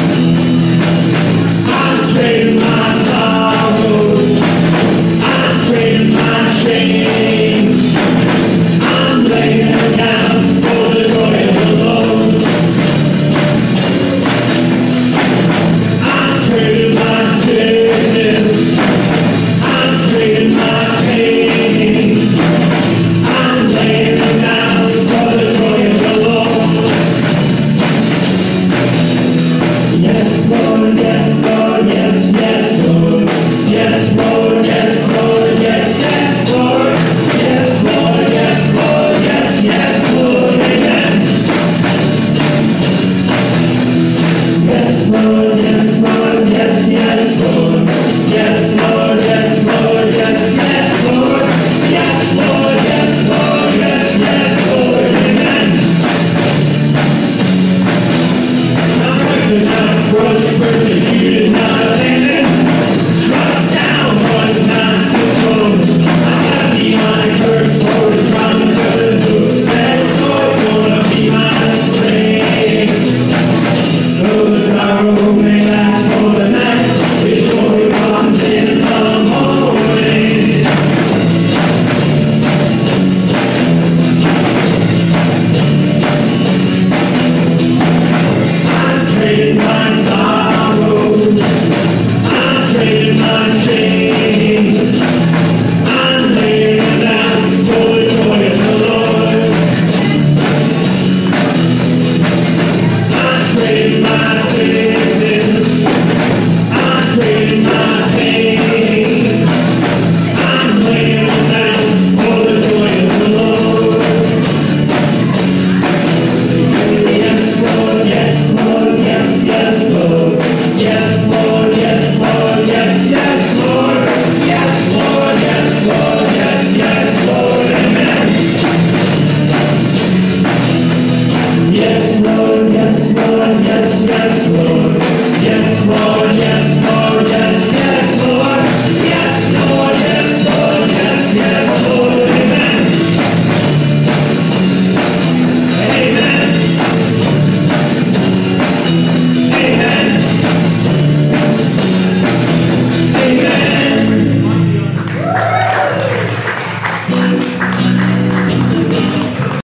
I'm love.